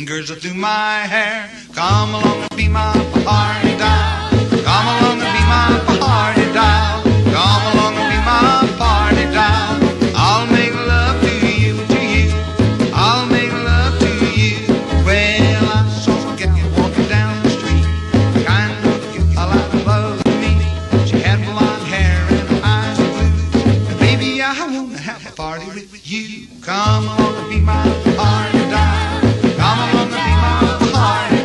fingers through my hair. Come along and be my party doll. Come along and be my party doll. Come along and be my party doll. I'll make love to you, to you. I'll make love to you. Well, I saw a gal walking down the street. Kind of cute, a lot of love to me. She had blonde hair and eyes blue. And baby, I wanna have a party with you. Come along and be my party doll. Come along and be my party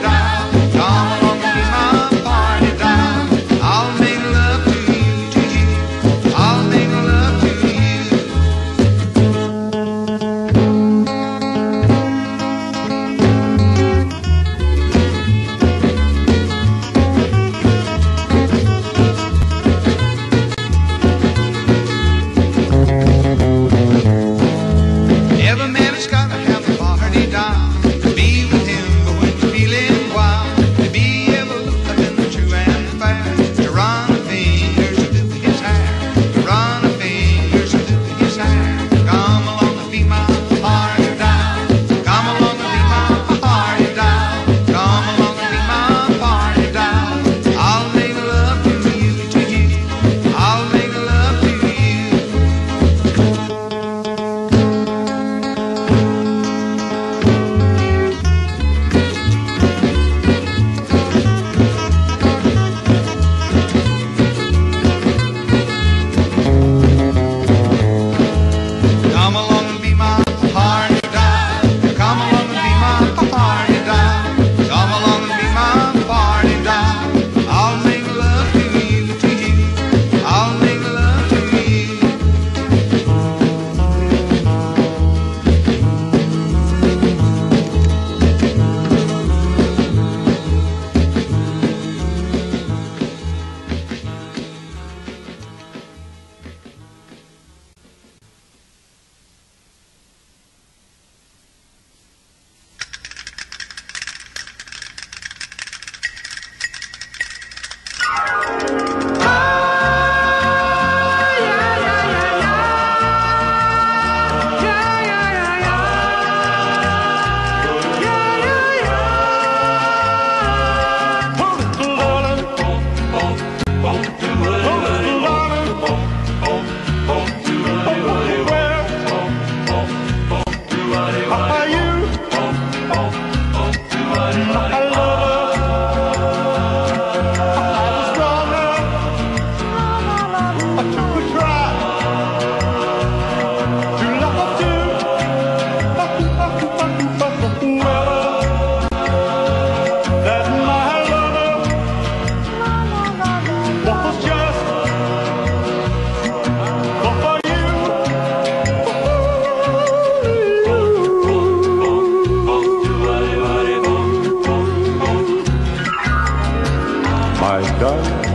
My darling,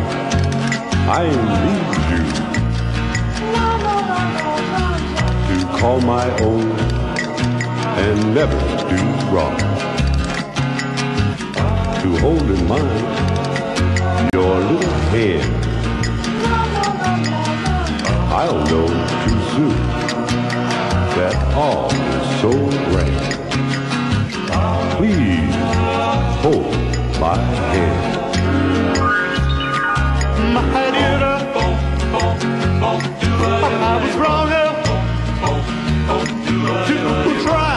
I need you to call my own and never do wrong. To hold in mind your little hand. I'll know too soon that all is so grand. Please hold my hand. My dear, I was wrong to try.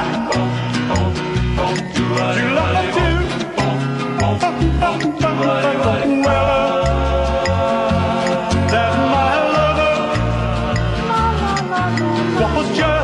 To love you. Well, uh, that my lover uh, was just